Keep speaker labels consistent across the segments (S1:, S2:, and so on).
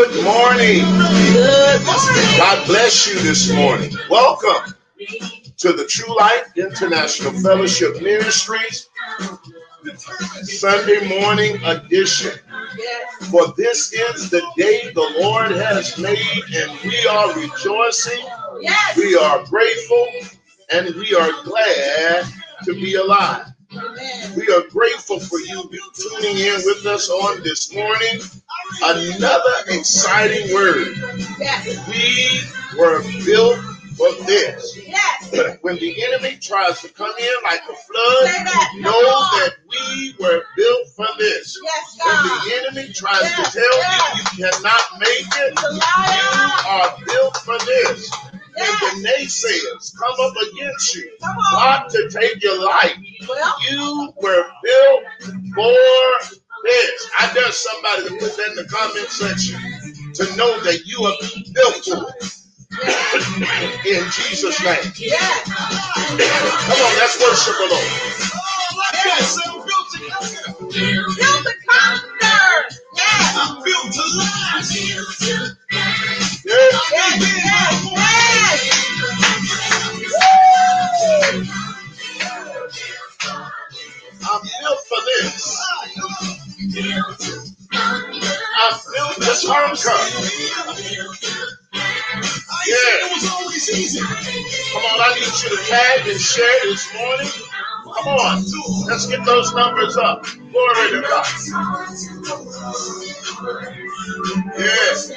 S1: Good morning.
S2: Good morning.
S1: God bless you this morning. Welcome to the True Life International Fellowship Ministries Sunday morning edition. For this is the day the Lord has made, and we are rejoicing, we are grateful, and we are glad to be alive. We are grateful for you tuning in with us on this morning. Another exciting word. We were built for this. When the enemy tries to come in like a flood. Know that we were built for this. When the enemy tries to tell you you cannot make it, you are built for this.
S2: Yes.
S1: the naysayers come up against you, plot to take your life, you were built for this. I dare somebody to put that in the comment section to know that you are built for it. In Jesus' name. Come on, let's worship Lord.
S2: Yes.
S3: I'm built to last.
S1: Yeah.
S2: Yes. Yes. Yes.
S1: I'm built for this. I'm built to conquer. Yeah.
S3: it was always easy.
S1: Come on, I need you to tag and share this morning. Come on, let's get those numbers up. Glory to God. Yes.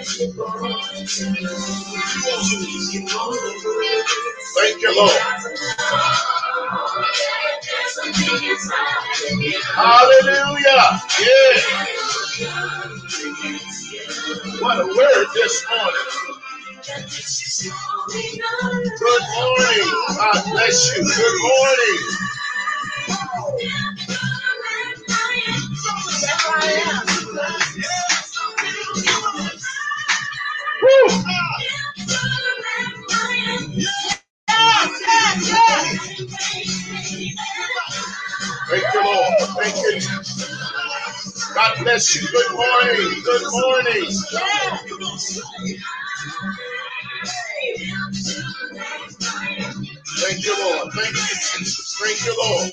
S1: Thank you, Lord. Hallelujah. Yeah. What a word this morning. Good morning. God bless you. Good morning.
S2: Yes, I am.
S1: Thank you. Thank you. God bless you. Good morning. Good morning. Thank you, Lord. Thank you, Jesus. Thank you, Lord.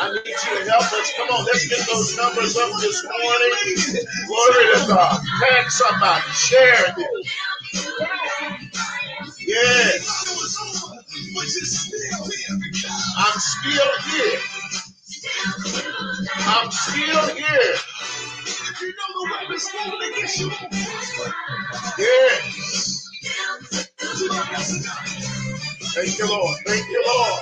S1: I need you to help us. Come on, let's get those numbers up this morning. Glory to God. Tag somebody. Share this. Yes. I'm still here. I'm still here. Yes. Thank you, Lord. Thank you, Lord.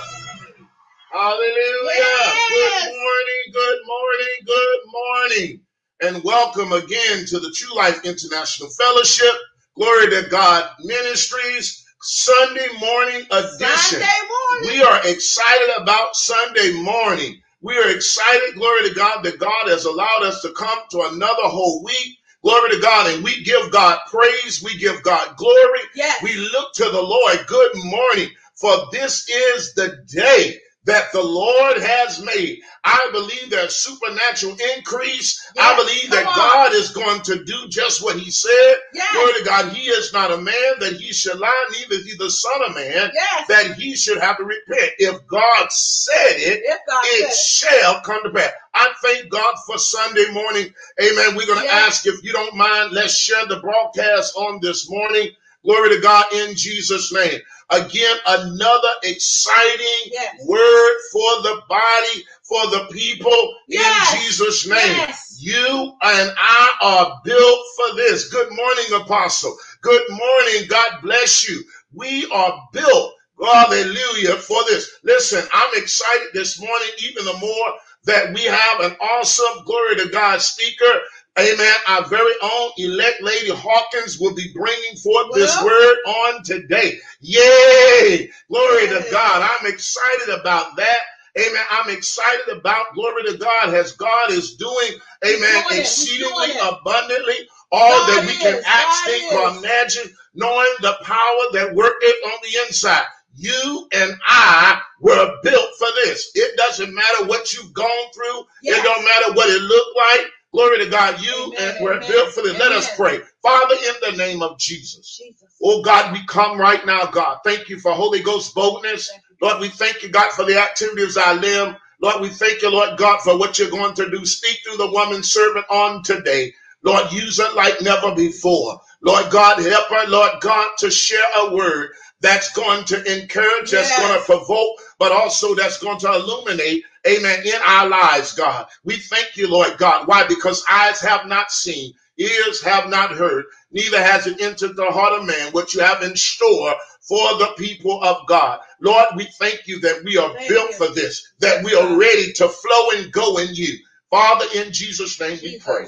S1: Hallelujah. Good morning, good morning, good morning. And welcome again to the True Life International Fellowship. Glory to God Ministries Sunday morning edition.
S2: Sunday morning.
S1: We are excited about Sunday morning. We are excited, glory to God, that God has allowed us to come to another whole week. Glory to God. And we give God praise. We give God glory.
S2: Yes.
S1: We look to the Lord. Good morning. For this is the day that the Lord has made. I believe there's supernatural increase. I
S2: Yes,
S1: believe that
S2: on.
S1: God is going to do just what he said.
S2: Yes.
S1: Glory to God. He is not a man that he should lie, neither is he the son of man
S2: Yes.
S1: that he should have to repent. If God said it,
S2: God
S1: it
S2: said
S1: shall come to pass. I thank God for Sunday morning. Amen. We're going to ask if you don't mind, let's share the broadcast on this morning. Glory to God in Jesus' name. Again, another exciting
S2: Yes.
S1: word for the body, for the people
S2: Yes.
S1: in Jesus' name.
S2: Yes.
S1: You and I are built for this. Good morning, Apostle. Good morning. God bless you. We are built, hallelujah, for this. Listen, I'm excited this morning, even the more that we have an awesome, glory to God speaker. Amen. Our very own elect lady Hawkins will be bringing forth this
S2: Well.
S1: word on today. Yay! Glory to God. I'm excited about that. Amen. I'm excited about glory to God as God is doing, amen,
S2: doing
S1: exceedingly
S2: doing
S1: abundantly all
S2: God
S1: that we can
S2: is.
S1: ask, think, or imagine, knowing the power that worketh on the inside. You and I were built for this. It doesn't matter what you've gone through.
S2: Yes.
S1: It don't matter what it looked like. Glory to God. You
S2: Amen,
S1: and we're
S2: amen,
S1: built for this. Let us pray. Father, in the name of Jesus.
S2: Jesus.
S1: Oh God, we come right now, God. Thank you for Holy Ghost boldness. Lord, we thank you, God, for the activities I live. Lord, we thank you, Lord God, for what you're going to do. Speak through the woman servant on today. Lord, use her like never before. Lord God, help her, Lord God, to share a word that's going to encourage, that's going to provoke, but also that's going to illuminate, amen, in our lives, God. We thank you, Lord God. Why? Because eyes have not seen, ears have not heard, neither has it entered the heart of man what you have in store for the people of God. Lord, we thank you that we are
S2: Thank
S1: built
S2: you.
S1: for this, that we are ready to flow and go in you. Father, in Jesus' name we pray.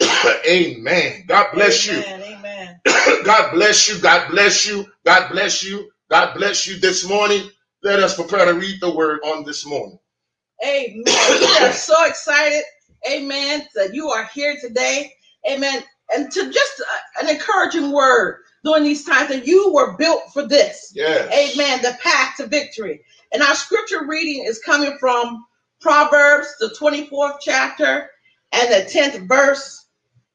S1: Amen. God bless you.
S2: Amen. Amen.
S1: God bless you. God bless you. God bless you. God bless you this morning. Let us prepare to read the word on this morning.
S2: Amen. We are so excited. Amen. That you are here today. Amen. And to just uh, an encouraging word during these times that you were built for this.
S1: Yes.
S2: Amen. The path to victory. And our scripture reading is coming from Proverbs, the 24th chapter and the 10th verse.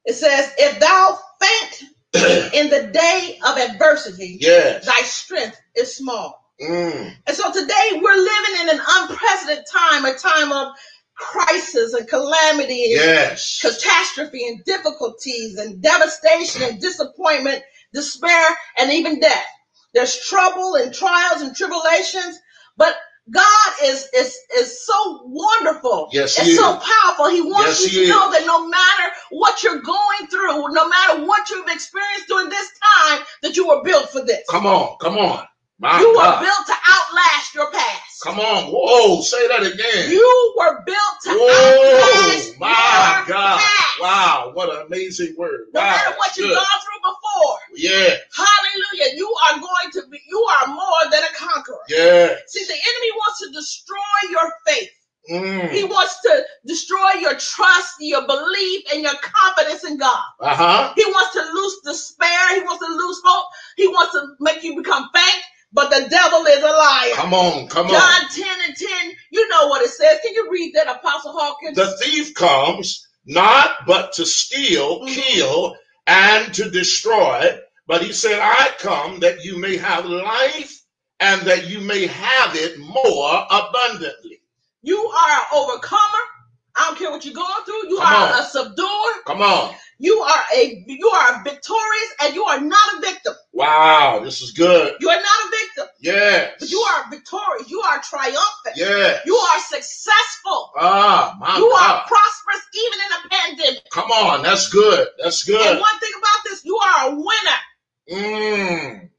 S2: It says, If thou faint in the day of adversity,
S1: Yes.
S2: thy strength is small.
S1: Mm.
S2: And so today we're living in an unprecedented time, a time of crisis and calamity and
S1: Yes.
S2: catastrophe and difficulties and devastation and disappointment, despair, and even death. There's trouble and trials and tribulations, but God is is is so wonderful.
S1: Yes,
S2: and
S1: He
S2: so powerful. He wants
S1: Yes,
S2: you to
S1: is.
S2: know that no matter what you're going through, no matter what you've experienced during this time, that you were built for this.
S1: Come on. Come on. My
S2: you were built to outlast your past.
S1: Come on. Whoa. Say that again.
S2: You were built to
S1: Whoa.
S2: outlast
S1: My
S2: your
S1: God.
S2: past.
S1: Wow. What an amazing word.
S2: No
S1: wow.
S2: matter what you've gone through before,
S1: Yeah.
S2: hallelujah, you are going to be, you are more than a conqueror.
S1: Yeah.
S2: See, the enemy wants to destroy your faith. He
S1: Mm.
S2: wants to destroy your trust, your belief, and your confidence in God.
S1: Uh huh.
S2: He wants to lose despair. He wants to lose hope. He wants to make you become faint. But the devil is a liar.
S1: Come on. Come on.
S2: John 10 and 10, you know what it says. Can you read that, Apostle Hawkins?
S1: The thief comes not but to steal,
S2: Mhm.
S1: kill, and to destroy. But he said, I come that you may have life and that you may have it more abundantly.
S2: You are an overcomer. I don't care what you're going through. You
S1: Come
S2: are
S1: on.
S2: a subduer.
S1: Come on.
S2: You are a you are victorious, and you are not a victim.
S1: Wow, this is good.
S2: You are not a victim,
S1: Yes.
S2: but you are victorious. You are triumphant.
S1: Yes.
S2: You are successful.
S1: Ah, my
S2: you are prosperous even in a pandemic.
S1: Come on, that's good. That's good.
S2: And one thing about this, you are a winner.
S1: Mm.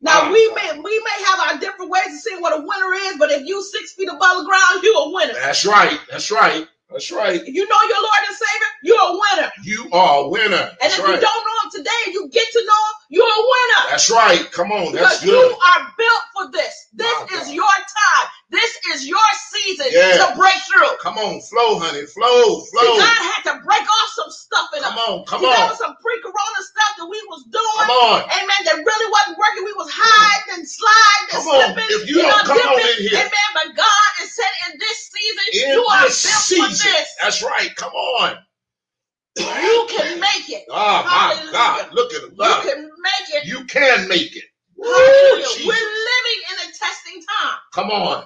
S2: Now we may we may have our different ways of seeing what a winner is, but if you six feet above the ground, you're a winner.
S1: That's right. That's right. That's right.
S2: If you know your Lord and Savior, you're a winner.
S1: You are a winner.
S2: And
S1: That's
S2: if you don't know Him today, you get to know Him, you're a winner.
S1: That's right. Come on. That's
S2: Because you are built for this. This
S1: My
S2: is
S1: God.
S2: your time. This is your season
S1: Yes.
S2: to break through.
S1: Come on, flow, honey. Flow,
S2: See,
S1: flow.
S2: God had to break off some stuff in
S1: Come
S2: us.
S1: on, come
S2: See, there
S1: on.
S2: was some pre-corona stuff that we was doing.
S1: Come on.
S2: Amen. That really wasn't working. We was hiding and sliding and
S1: Come on.
S2: slipping.
S1: If you
S2: know,
S1: don't come on
S2: dipping.
S1: in here.
S2: Amen. But God is saying in this season,
S1: In
S2: you are built for this.
S1: That's right. Come on.
S2: You can make it.
S1: Ah, my God. Look at him.
S2: You can make it.
S1: You can make it. Woo,
S2: Hallelujah. We're living in a testing time.
S1: Come on.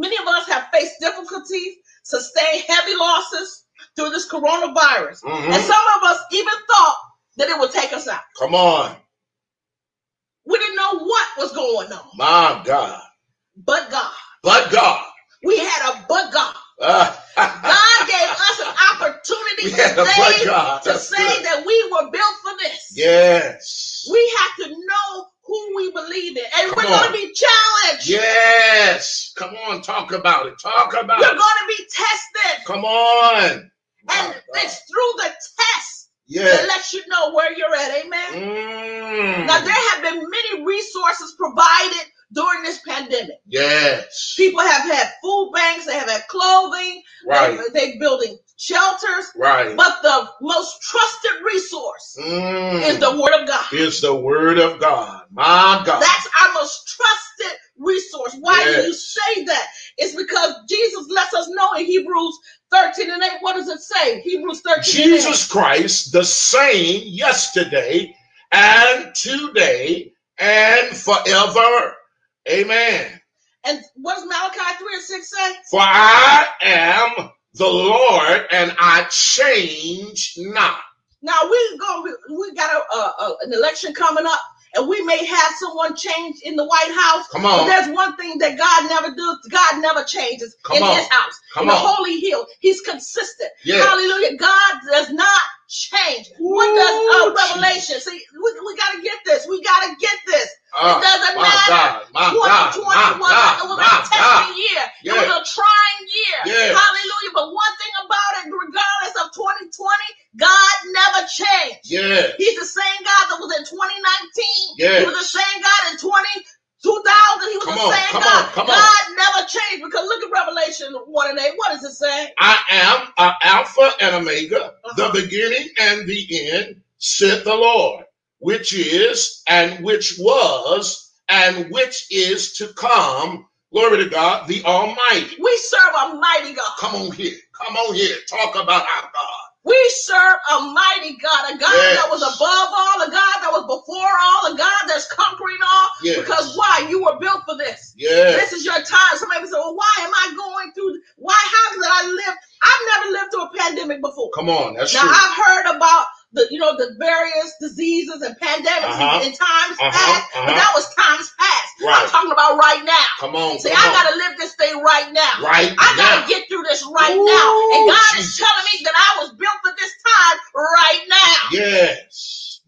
S2: Many of us have faced difficulties, sustained heavy losses through this coronavirus.
S1: Mhm.
S2: And some of us even thought that it would take us out.
S1: Come on.
S2: We didn't know what was going on.
S1: My God.
S2: But God.
S1: But God.
S2: We had a but God. God gave us an opportunity
S1: we had a
S2: today to say that we were built for this.
S1: Yes.
S2: We have to know who we believe in. And
S1: Come
S2: we're going to be challenged.
S1: Yes. Come on. Talk about it. Talk about
S2: We're
S1: it.
S2: going to be tested.
S1: Come on.
S2: And it's through the test that
S1: Yes.
S2: lets you know where you're at. Amen.
S1: Mm.
S2: Now, there have been many resources provided during this pandemic.
S1: Yes.
S2: People have had food banks, they have had clothing,
S1: Right.
S2: they, they're building shelters.
S1: Right.
S2: But the most trusted resource
S1: Mm.
S2: is the Word of God.
S1: is the word of God. My God.
S2: That's our most trusted resource. Why do you say that? It's because Jesus lets us know in Hebrews 13 and 8. What does it say? Hebrews 13 and 8.
S1: Jesus Christ, the same yesterday and today and forever. Amen.
S2: And what does Malachi 3 and 6 say?
S1: For I am the Lord and I change not.
S2: Now we go. We, got a, a, an election coming up, and we may have someone change in the White House.
S1: Come
S2: But
S1: on.
S2: there's one thing that God never does. God never changes
S1: Come
S2: in
S1: on.
S2: His house.
S1: Come
S2: in the. Holy Hill, He's consistent.
S1: Yeah.
S2: Hallelujah. God does not change. what does uh,
S1: Jesus.
S2: Revelation? See, we, we got to get this. We got to get this.
S1: Ah,
S2: it doesn't
S1: my
S2: matter.
S1: God, my God,
S2: 2020
S1: my
S2: was,
S1: God,
S2: it was
S1: my
S2: a testing
S1: God.
S2: year.
S1: Yeah.
S2: It was a trying year.
S1: Yes.
S2: Hallelujah. But one thing about it, regardless of 2020, God never changed.
S1: Yeah.
S2: He's the same God that was in 2019.
S1: Yes.
S2: He was the same God in 20, 2000. He was
S1: Come
S2: the
S1: on,
S2: same
S1: come
S2: God.
S1: on, come on.
S2: God never changed because look at Revelation 1 and 8. What does it say?
S1: I am a Alpha and Omega,
S2: Uh-huh.
S1: the beginning and the end, said the Lord, which is and which was and which is to come. Glory to God, the Almighty.
S2: We serve a mighty God.
S1: Come on here. Come on here. Talk about our God.
S2: We serve a mighty God, a God
S1: Yes.
S2: that was above all, a God that was before all, a God that's conquering all.
S1: Yes.
S2: Because why? You were built for this.
S1: Yes.
S2: This is your time. Somebody say, well, why am I going through? Why haven't I lived? I've never lived through a pandemic before.
S1: Come on. That's
S2: Now
S1: true.
S2: I've heard about the, you know, the various diseases and pandemics
S1: Uh-huh.
S2: in times
S1: Uh-huh.
S2: past,
S1: Uh-huh.
S2: but that was times past.
S1: Right.
S2: I'm talking about right now.
S1: Come on.
S2: See,
S1: come
S2: I
S1: on.
S2: gotta live this thing right now.
S1: right
S2: I gotta get through this right
S1: Ooh,
S2: now. And God
S1: Jesus.
S2: is telling me that I was built for this time right now.
S1: Yes.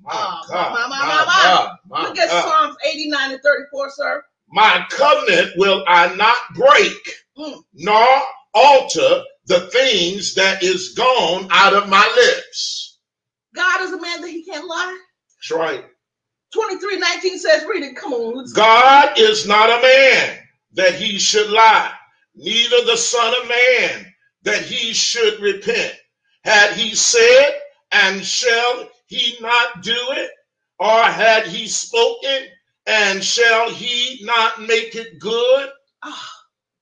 S1: My God.
S2: my,
S1: My,
S2: my, Look at
S1: God.
S2: Psalms 89 and 34, sir.
S1: My covenant will I not break,
S2: Mm.
S1: nor alter the things that is gone out of my lips.
S2: God is a man that he can't lie.
S1: That's right.
S2: 23 19 says, read it. Come on.
S1: God is not a man that he should lie, neither the Son of Man that he should repent. Had he said, and shall he not do it? Or had he spoken, and shall he not make it good?
S2: Ah,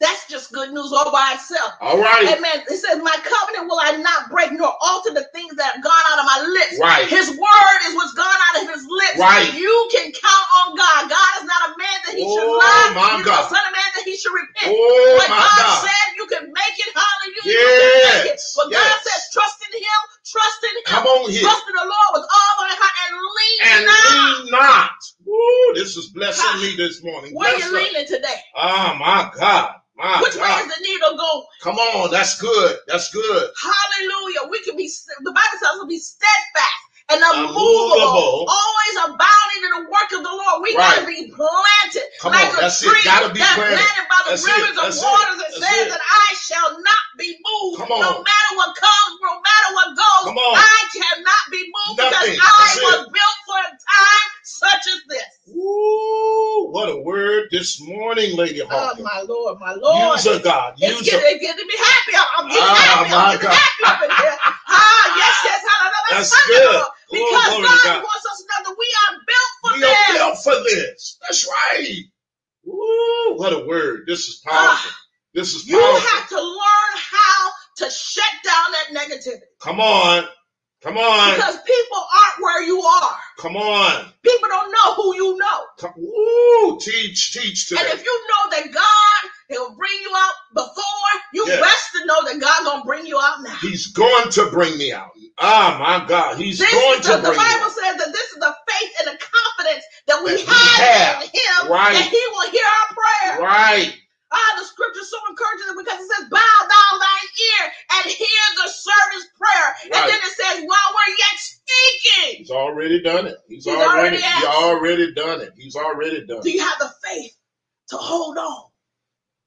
S2: that's just good news all by itself.
S1: All right.
S2: Amen. It says, My covenant will I not break, nor alter the things that have gone out of my lips.
S1: Right.
S2: His word is what's gone out of his lips.
S1: Right.
S2: You can count on God. God is not a man that he should
S1: Oh,
S2: lie.
S1: my
S2: He's
S1: God.
S2: not a son of man that he should repent.
S1: Oh,
S2: what
S1: my
S2: God,
S1: God.
S2: said, you can make it. Hallelujah. You can make it.
S1: Yes,
S2: What God says, trust in him, trust in him.
S1: Come on here.
S2: Trust in the Lord with all thy heart and lean
S1: And
S2: not.
S1: lean not. Woo, this is blessing me this morning.
S2: Where
S1: Bless
S2: you leaning today?
S1: Oh, my God. My
S2: Which way
S1: God.
S2: is the needle going?
S1: Come on. That's good. That's good.
S2: Hallelujah. We can be, the Bible says we'll be steadfast and
S1: Unmovable.
S2: unmovable, always abounding in the work of the Lord. We
S1: Right.
S2: gotta be planted
S1: Come
S2: like
S1: on,
S2: a
S1: that's it.
S2: tree
S1: Gotta be
S2: that's
S1: planted.
S2: planted by the
S1: That's
S2: rivers
S1: That's
S2: of
S1: it.
S2: waters. It
S1: That's
S2: says
S1: it.
S2: that I shall not be moved.
S1: Come on.
S2: No matter what comes, no matter what goes,
S1: Come on.
S2: I cannot be moved
S1: Nothing.
S2: because I
S1: That's it.
S2: was built for a time such as this.
S1: Woo, what a word this morning, Lady
S2: Oh my Lord, my Lord.
S1: Use a God.
S2: It's
S1: Use
S2: getting,
S1: a.
S2: it's getting me happy. I'm, getting
S1: Ah,
S2: happy. I'm getting
S1: God.
S2: happy up in here. Ah, yes, yes. Hallelujah.
S1: That's
S2: Sunday,
S1: good.
S2: Lord.
S1: Oh,
S2: Because
S1: glory
S2: God,
S1: God.
S2: wants us to know that we are built for
S1: We
S2: this.
S1: are built for this. That's right. Woo, what a word. This is powerful. This is
S2: Ah, You have to learn how to shut down that negativity.
S1: Come on. Come on.
S2: Because people aren't where you are.
S1: Come on.
S2: People don't know who you know.
S1: Come, woo, teach, teach
S2: And
S1: today.
S2: if you know that God will bring you out before, you
S1: Yeah.
S2: best to know that God gonna bring you out now.
S1: He's going to bring me out. Ah, my God. He's
S2: This
S1: going to
S2: the, the
S1: bring me
S2: Bible says that this is the faith and the confidence that we
S1: That
S2: have,
S1: have.
S2: in Him,
S1: Right.
S2: that He will hear our prayer.
S1: Right.
S2: Ah, the scripture so encouraging because it says, "Bow down thine ear and hear the servant's prayer,"
S1: Right.
S2: and then it says, "While we're yet speaking,
S1: He's already done it. He's,
S2: He's
S1: already,
S2: already
S1: he already done it. He's already done it.
S2: do you have the faith to hold on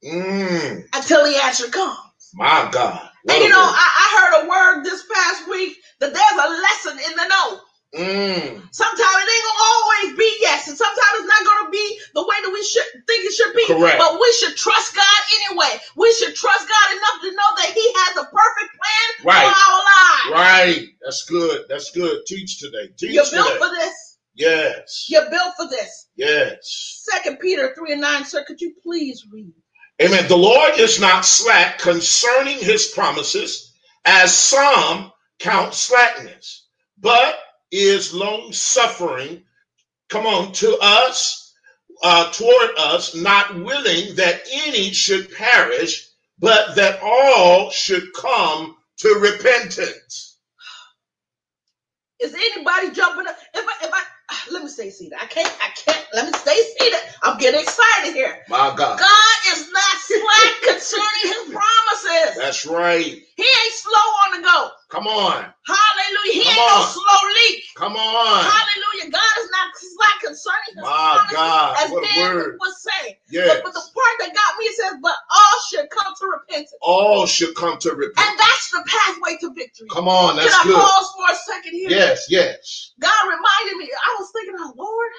S1: Mm,
S2: until the answer comes?"
S1: my God.
S2: And you know. I, I heard a word this past week that there's a lesson in the no.
S1: Mm,
S2: Sometimes it ain't gonna always be yes, and sometimes it's not gonna be the way that we should think it should be.
S1: Correct.
S2: But we should trust God anyway. We should trust God enough to know that He has a perfect plan
S1: Right.
S2: for our lives.
S1: right. That's good. That's good. Teach today. Teach
S2: You're
S1: today.
S2: built for this.
S1: yes.
S2: You're built for this.
S1: Yes.
S2: Second Peter 3 and 9, sir, could you please read?
S1: Amen. The Lord is not slack concerning his promises, as some count slackness, but is long suffering. Come on, to us, uh, toward us, not willing that any should perish, but that all should come to repentance.
S2: Is anybody jumping up? If I, if I, let me stay seated. I can't, I can't, let me stay seated. I'm getting excited here.
S1: My God.
S2: God is not slack concerning his promises.
S1: That's right.
S2: He ain't slow on the go.
S1: Come on.
S2: Hallelujah. He
S1: Come
S2: ain't no slow leak.
S1: Come on.
S2: Hallelujah. God is not slack concerning his
S1: My. God.
S2: as
S1: What word.
S2: was saying.
S1: Yes.
S2: But, but the part that got me says, but all should come to repentance.
S1: All should come to repentance.
S2: And that's the pathway to victory.
S1: Come on.
S2: Can I
S1: good.
S2: pause for a second here?
S1: Yes. Yes.
S2: God reminded me, I was thinking, oh Lord,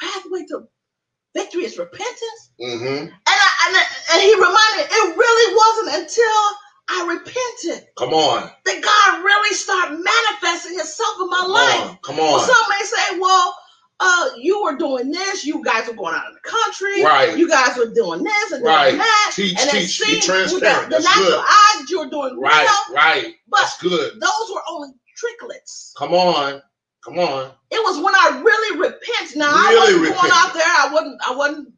S2: pathway to victory is repentance.
S1: Mm-hmm.
S2: And I, and, I- and he reminded me, it really wasn't until I repented
S1: Come on.
S2: that God really started manifesting himself in my
S1: Come
S2: life.
S1: on. Come
S2: Well,
S1: on.
S2: some may say, well, uh, you were doing this, you guys were going out of the country,
S1: Right.
S2: you guys were doing this and
S1: Right.
S2: doing that.
S1: Teach,
S2: and it
S1: teach, be
S2: with
S1: transparent.
S2: The, the
S1: That's
S2: natural
S1: good.
S2: eyes, you were doing
S1: Right.
S2: well,
S1: Right.
S2: but
S1: That's good.
S2: those were only tricklets.
S1: Come on. Come on.
S2: It was when I really repented. Now I wasn't going out there. I wasn't. I wasn't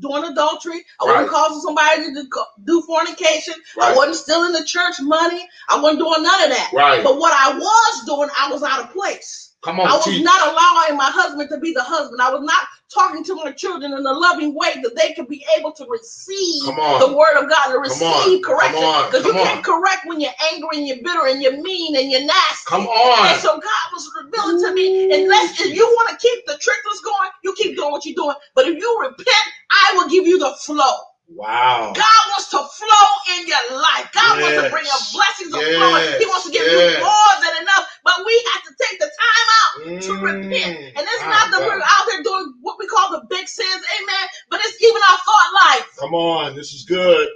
S2: doing adultery. I wasn't
S1: Right.
S2: causing somebody to do fornication. I wasn't stealing the church money. I wasn't doing none of that.
S1: Right.
S2: But what I was doing, I was out of place.
S1: Come
S2: I was
S1: Teach.
S2: not allowing my husband to be the husband. I was not talking to my children in a loving way that they could be able to receive the word of God and receive correction. Because you can't correct when you're angry and you're bitter and you're mean and you're nasty.
S1: Come
S2: And so God was revealing to me, unless if you want to keep the tricklers going, you keep doing what you're doing. But if you repent, I will give you the flow.
S1: Wow.
S2: God wants to flow in your life. God wants to bring up blessings of
S1: Yes.
S2: flowing. He wants to give
S1: Yes.
S2: you more than enough. But we have to take the time out to
S1: Mm.
S2: repent. And it's
S1: My
S2: not that
S1: God.
S2: we're out there doing what we call the big sins, amen. But it's even our thought life.
S1: Come on. This is good.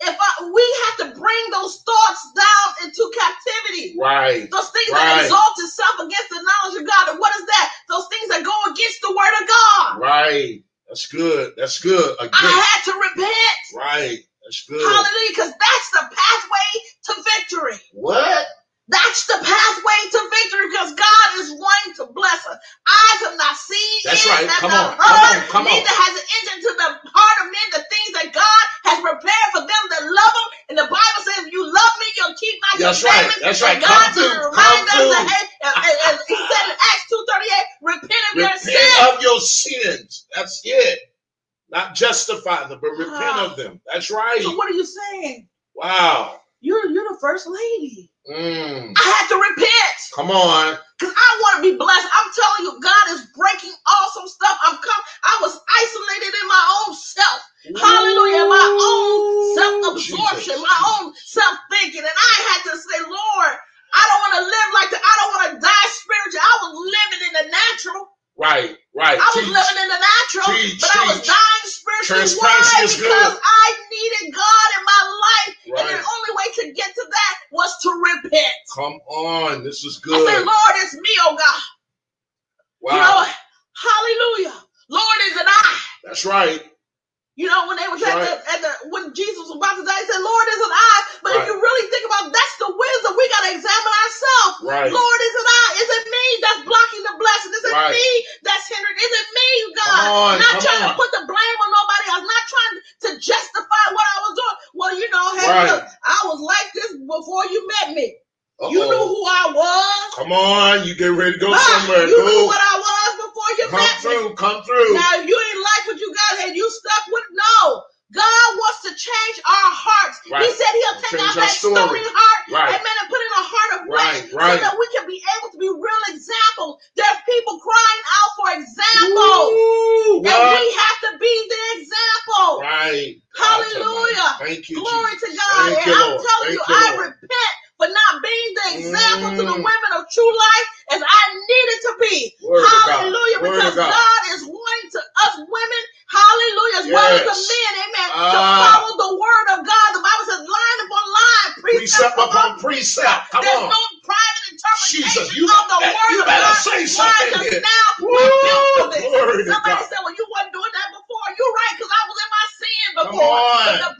S2: If I, we have to bring those thoughts down into captivity.
S1: Right.
S2: Those things
S1: Right.
S2: that exalt itself against the knowledge of God. And what is that? Those things that go against the word of God.
S1: Right. That's good. That's good.
S2: I had to repent.
S1: Right. That's good.
S2: Hallelujah. Because that's the pathway to victory.
S1: What?
S2: That's the pathway to victory because God is wanting to bless us. Eyes have not seen,
S1: That's
S2: ears
S1: right.
S2: have
S1: Come
S2: not
S1: on. Come on. Come on.
S2: neither has it entered into the heart of men the things that God has prepared for them that love Him. And the Bible says, if you love me, you'll keep my
S1: That's right.
S2: commandments.
S1: That's
S2: And
S1: right.
S2: God
S1: Come
S2: to remind
S1: Come
S2: us that, hey, and, and- and He said in Acts 2.38, repent of your
S1: Repent
S2: sins.
S1: of your sins. That's it. Not justify them, but repent
S2: Ah.
S1: of them. That's right.
S2: So what are you saying?
S1: Wow.
S2: You're, you're the first lady.
S1: Mm.
S2: I had to repent.
S1: Come on.
S2: Because I want to be blessed. I'm telling you, God is breaking awesome stuff. I'm come. I was isolated in my own self. Hallelujah. My own self-absorption,
S1: Jesus.
S2: my own self-thinking. And I had to say, Lord, I don't want to live like that. I don't want to die spiritually. I was living in the natural.
S1: Right. Right.
S2: I was
S1: Teach.
S2: living in the natural,
S1: Teach,
S2: but I was dying spiritually. Why?
S1: is good.
S2: Because I needed God in my life. And the only way to get to that was to repent.
S1: Come on. This is good.
S2: I said. Lord, it's me, oh God. You know,
S1: Wow.
S2: hallelujah. Lord is an I.
S1: That's right.
S2: You know, when they was at,
S1: Right.
S2: the, at the when Jesus was about to die, he said, Lord is an I. But if you really think about it, that's the wisdom. We gotta examine ourselves.
S1: Right.
S2: Lord is an I. Is it me that's blocking the blessing? Is it
S1: Right.
S2: me that's hindering? Is it me, God?
S1: On,
S2: not trying
S1: on.
S2: to put the blame on nobody else, not trying to justify what I was doing. Well, you know, hey,
S1: Right.
S2: look, I was like this before you met me. You
S1: Uh-oh.
S2: knew who I was.
S1: Come on. You get ready to go
S2: Ah,
S1: somewhere.
S2: you knew what I was before you
S1: Come
S2: met me.
S1: through. Come through.
S2: Now, you ain't like you and you stuck with no. God wants to change our hearts. He said he'll take
S1: Change
S2: out that
S1: story.
S2: stony heart,
S1: Right.
S2: amen, and put in a heart of flesh
S1: Right. Right.
S2: so that we can be able to be real examples. There's people crying out for examples.
S1: Ooh,
S2: And
S1: what?
S2: we have to be the example.
S1: Right.
S2: Hallelujah.
S1: Thank you.
S2: Glory
S1: Jesus.
S2: to God.
S1: Thank
S2: and
S1: you,
S2: I'm
S1: Lord.
S2: telling
S1: Thank
S2: you,
S1: you,
S2: I
S1: Lord.
S2: repent for not being the example to the
S1: Mm.
S2: women of true life as I needed to be.
S1: Word of God.
S2: Hallelujah.
S1: Word
S2: Because
S1: of God.
S2: God is wanting to us women, hallelujah, as well as the
S1: Yes.
S2: men, amen, to
S1: Ah.
S2: follow the word of God. The Bible says line upon line, precept,
S1: Precept upon precept. Come
S2: There's
S1: on.
S2: no private interpretation
S1: Jesus, you,
S2: of the
S1: bet-
S2: word
S1: you
S2: of
S1: better
S2: God.
S1: say
S2: Why?
S1: something
S2: Because
S1: here.
S2: now
S1: Woo!
S2: we're built for this.
S1: Glory to
S2: Somebody
S1: God.
S2: said, well, you wasn't doing that before. You're right, because I was in my sin
S1: Come
S2: before.
S1: on.
S2: But the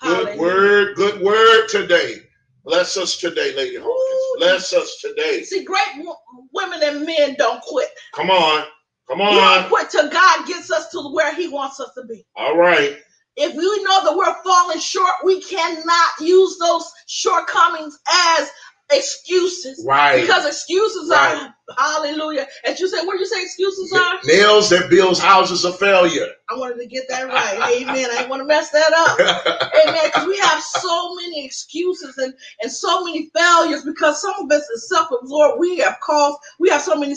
S1: Good
S2: Hallelujah.
S1: word, good word today. Bless us today, Lady Hawkins. Bless us today.
S2: See, great w- women and men don't quit.
S1: Come on. Come
S2: We don't
S1: on.
S2: quit till God gets us to where He wants us to be.
S1: All right.
S2: If we know that we're falling short, we cannot use those shortcomings as excuses.
S1: Right.
S2: Because excuses
S1: Right.
S2: are hallelujah. And you say, what do you say excuses are?
S1: Nails that builds houses of failure.
S2: I wanted to get that right. Amen. I want to mess that up. Amen. Because we have so many excuses and, and so many failures because some of us is self-absorbed. We have caused, we have so many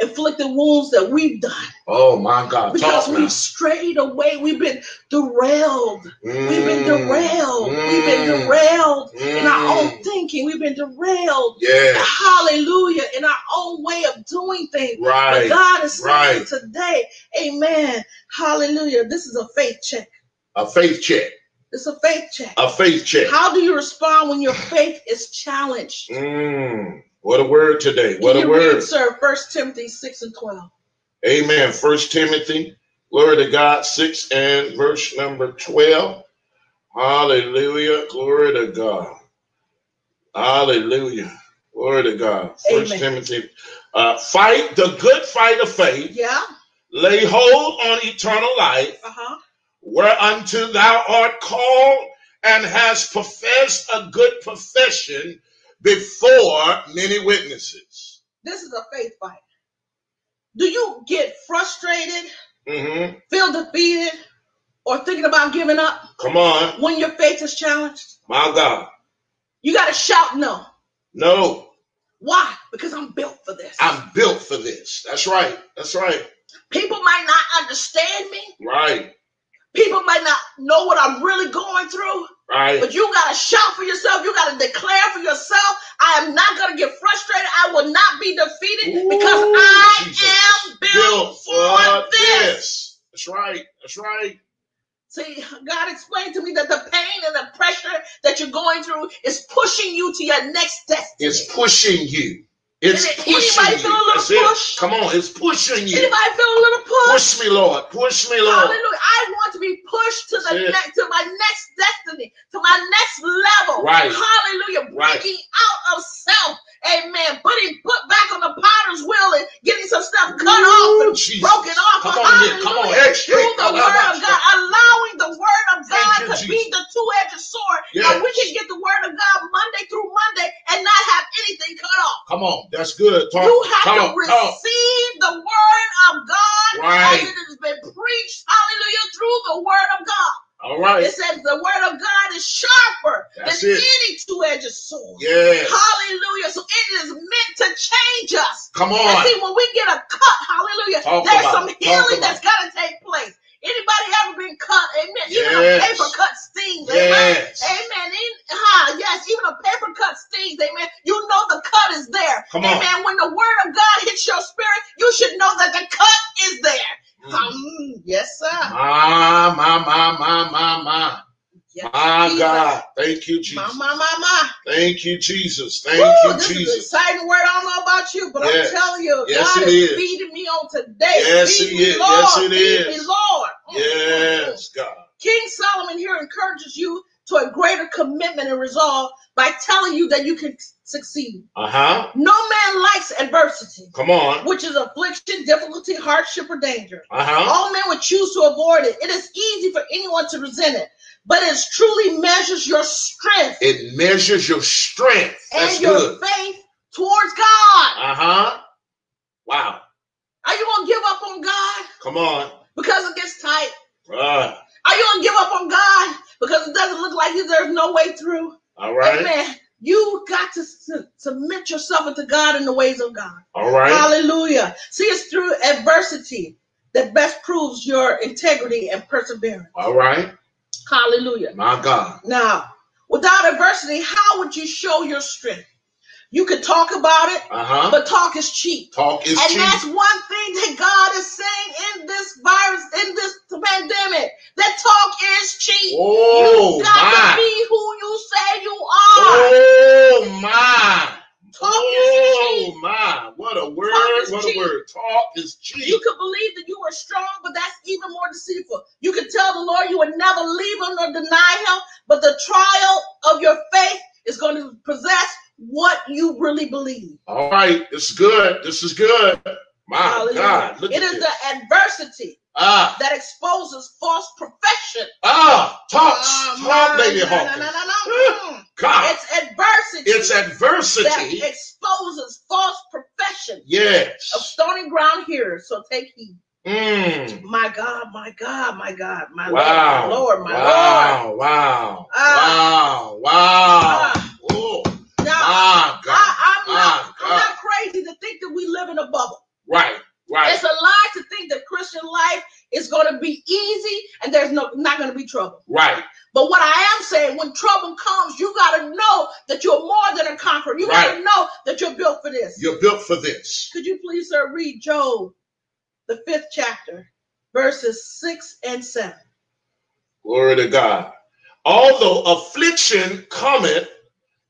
S2: self-inflicted wounds that we've done
S1: oh my God.
S2: because we've strayed away. We've been derailed. We've been
S1: Mm,
S2: derailed. We've been
S1: mm,
S2: derailed in our
S1: mm.
S2: own thinking. We've been derailed.
S1: Yeah.
S2: Hallelujah. In our own way of doing things. But
S1: Right.
S2: God is saying
S1: right.
S2: today, Amen. Hallelujah. This is a faith check.
S1: A faith check.
S2: It's a faith check.
S1: A faith check.
S2: How do you respond when your faith is challenged?
S1: Mm. What a word today. What
S2: Can
S1: a
S2: you read,
S1: word.
S2: sir? First Timothy 6 and 12.
S1: Amen. First Timothy, glory to God, 6 and verse number 12. Hallelujah. Glory to God. Hallelujah. Glory to God. First
S2: Amen.
S1: Timothy. Uh, fight the good fight of faith.
S2: Yeah.
S1: Lay hold on eternal life,
S2: Uh-huh.
S1: whereunto thou art called and hast professed a good profession before many witnesses.
S2: This is a faith fight. Do you get frustrated,
S1: hmm
S2: feel defeated, or thinking about giving up
S1: Come on.
S2: when your faith is challenged?
S1: My God.
S2: You got to shout no.
S1: No,
S2: Why? Because I'm built for this.
S1: I'm built for this. That's right. That's right.
S2: People might not understand me.
S1: Right.
S2: People might not know what I'm really going through.
S1: Right.
S2: But you got to shout for yourself. You got to declare for yourself. I am not going to get frustrated. I will not be defeated because I
S1: Jesus.
S2: am built, for this.
S1: That's right. That's right.
S2: See, God explained to me that the pain and the pressure that you're going through is pushing you to your next destiny.
S1: It's pushing you. It's pushing
S2: anybody
S1: you.
S2: feel a little
S1: That's it.
S2: push?
S1: Come on. It's pushing you.
S2: Anybody feel a little push?
S1: Push me, Lord. Push me, Lord.
S2: Hallelujah. I want to be pushed to the
S1: That's
S2: next to my next destiny, to my next level.
S1: Right.
S2: Hallelujah.
S1: Right.
S2: Breaking out of self. Amen. Putting put back on the potter's wheel and getting some stuff cut off and
S1: Jesus.
S2: broken off.
S1: Come on, Nick. Come on. Hey,
S2: Through
S1: hey,
S2: the word of. God, allowing the word of God
S1: you,
S2: to be the two-edged sword.
S1: Yes.
S2: And we can get the word of God Monday through Monday and not have anything cut off.
S1: Come on. That's good. Talk.
S2: You have
S1: talk,
S2: to
S1: talk.
S2: receive the word of God
S1: Right.
S2: as it has been preached, hallelujah, through the word of God.
S1: All right.
S2: It says the word of God is sharper
S1: That's
S2: than
S1: it.
S2: any two-edged sword.
S1: Yes.
S2: Hallelujah. So it is meant to change us.
S1: Come on.
S2: And see, when we get a cut, hallelujah,
S1: Talk
S2: there's some
S1: it.
S2: Healing that's got to take place. Anybody ever been cut? Amen. Even a paper cut stings. Amen.
S1: Yes.
S2: Amen. In, ah, yes, even a paper cut stings. Amen. You know the cut is there.
S1: Come on.
S2: Amen. When the word of God hits your spirit, you should know that the cut is there.
S1: Mm.
S2: Um, yes, sir.
S1: My, my, my, my, my, my.
S2: Yes,
S1: My
S2: Jesus.
S1: God. Thank you, Jesus.
S2: My, my, my, my.
S1: Thank you, Jesus. Thank
S2: Woo,
S1: you,
S2: this is an
S1: Jesus.
S2: exciting word. I don't know about you, but
S1: Yes.
S2: I'm telling you,
S1: Yes,
S2: God
S1: it
S2: is
S1: is.
S2: feeding me on today.
S1: Yes,
S2: Feed
S1: it
S2: me,
S1: is.
S2: Lord.
S1: Yes, it
S2: Feed me,
S1: is.
S2: Lord.
S1: Yes, God.
S2: King Solomon here encourages you to a greater commitment and resolve by telling you that you can succeed.
S1: Uh huh.
S2: No man likes adversity,
S1: Come on.
S2: which is affliction, difficulty, hardship, or danger.
S1: Uh huh.
S2: All men would choose to avoid it. It is easy for anyone to resent it, but it truly measures your strength
S1: It measures your strength. That's
S2: and your
S1: good.
S2: faith towards God.
S1: Uh huh. Wow.
S2: Are you gonna give up on God
S1: Come on.
S2: Because it gets tight?
S1: Uh,
S2: Are you gonna give up on God because it doesn't look like there's no way through?
S1: all right.
S2: Amen. You got to su- submit yourself unto God in the ways of God.
S1: All right.
S2: Hallelujah. See, it's through adversity that best proves your integrity and perseverance.
S1: All right.
S2: Hallelujah.
S1: My God.
S2: Now, without adversity, how would you show your strength? You could talk about it,
S1: Uh huh.
S2: but talk is cheap.
S1: Talk is
S2: And
S1: cheap.
S2: that's one thing that God is saying in this virus, in this pandemic, that talk is cheap.
S1: Oh
S2: you got to be who you say you are.
S1: Oh my.
S2: Talk is
S1: Oh my. What a word. What
S2: cheap.
S1: a word. Talk is cheap.
S2: You could believe that you were strong, but that's even more deceitful. You could tell the Lord you would never leave him nor deny him, but the trial of your faith is going to possess what you really believe.
S1: All right. This is good. This is good. My
S2: Hallelujah.
S1: God. Look
S2: It is
S1: this.
S2: the adversity
S1: Ah,
S2: that exposes false profession.
S1: ah, talk,
S2: Um,
S1: talk, Lady
S2: no, no, no, no, no, no.
S1: God,
S2: It's adversity
S1: it's adversity that
S2: exposes false profession
S1: Yes.
S2: of stony ground hearers. So take heed.
S1: Mm.
S2: My God, my God, my God, my
S1: Wow.
S2: Lord, my Lord, my Lord.
S1: wow. Wow.
S2: Ah.
S1: wow. Wow.
S2: Ah.
S1: My God.
S2: I, I'm, not,
S1: Ah,
S2: I'm not crazy to think that we live in a bubble.
S1: Right. Right.
S2: It's a lie to think that Christian life is going to be easy and there's no not going to be trouble.
S1: Right.
S2: But what I am saying, when trouble comes, you got to know that you're more than a conqueror. You got to know that you're built for this.
S1: You're built for this.
S2: Could you please, sir, read Job, the fifth chapter, verses six and seven?
S1: Glory to God. Although affliction cometh